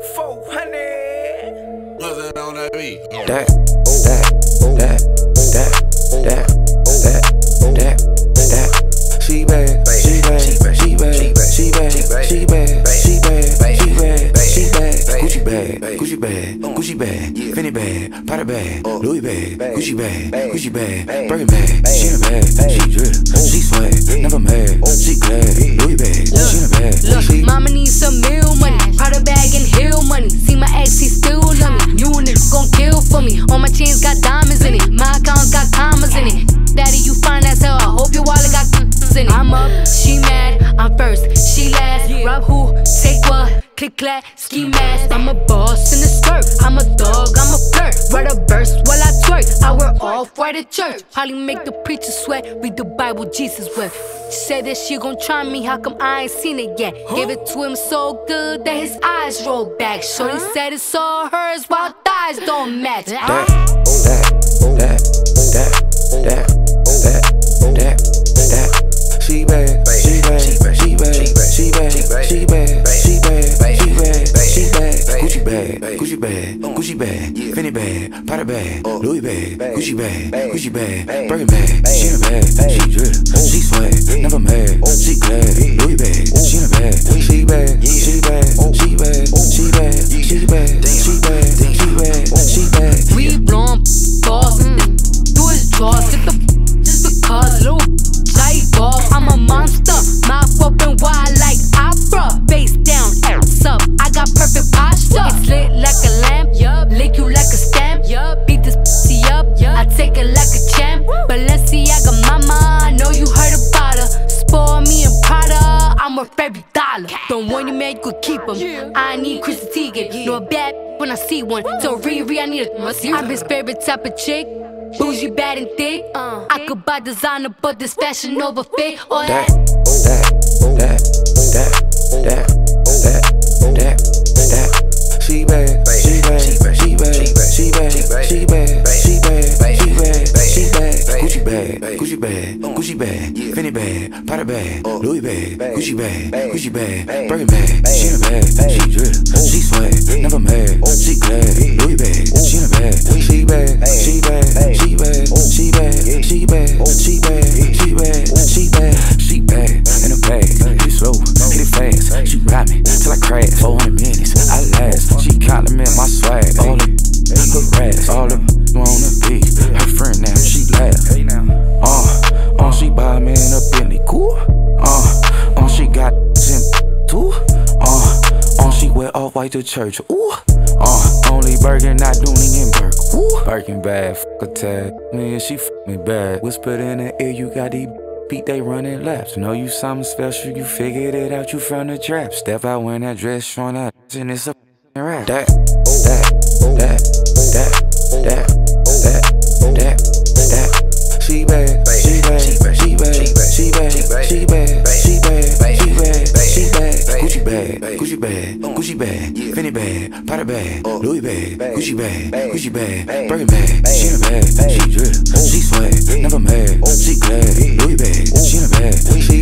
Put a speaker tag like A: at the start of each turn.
A: 400.
B: What's that on that beat?
C: That, that, that, that, that, that, that, that. She bad, she bad, she bad, she bad, she bad, she bad, she bad, she bad, she bad. Gucci bag, Gucci bag, Gucci bag, Fendi bag, Prada bag, Louis bag, Gucci bag, Gucci bag, Birkin bag. She in a bag, she drip, she swag, never mad, she glad. Louis bag, she in a bag.
D: Look, mama needs some meal I'm first, she last. Rub who, take what? Click clack, ski mask. I'm a boss in the skirt. I'm a dog, I'm a flirt. Write a verse while I twerk. I wear off white at church. Probably make the preacher sweat. Read the Bible, Jesus wept. She said that she gon' try me. How come I ain't seen it yet? Gave it to him so good that his eyes rolled back. Shorty said it's all hers while thighs don't match.
C: that, ah. that, oh, that, oh, that, oh, that, that, that, that. Gucci bag, Gucci bag, Fendi bag, Prada bag, Louis bag, Gucci bag, Gucci bag, Birkin bag. A bag, she drip,
D: every dollar. Don't want you man, you could keep 'em. I need Chrissy Teigen, know a bad when I see one. So Riri, I need a must. I'm his favorite type of chick. Bougie, bad and thick. I could buy designer, but this fashion over fit. All
C: that,
D: that.
C: that, that, that, that, bag, Gucci bag, Gucci bag, Fendi bag, Prada bag, Louis bag, Gucci bag, Gucci bag, Birkin bag. She in a bag, she drip, she swag, never mad, she glad. Louis bag, she in a bag, she bad, she bad, she bad, she white to church. Ooh. Uh, only Birkin, not Dooney and Bourke. Ooh. Birkin bad, fuck tag. Man, she fuck me bad. Whispered in the ear, you got these beat, they running laps. Know you something special, you figured it out, you from the trap. Step out when that dress showing that, and it's a rap. That, that, that, that, Gucci bag, Gucci bag, Fendi bag, Prada bag, Louis bag, Gucci bag, Gucci bag, Birkin bag. She in a bag, she drip, she swag, never mad, she glad. Louis bag, she in a bag, she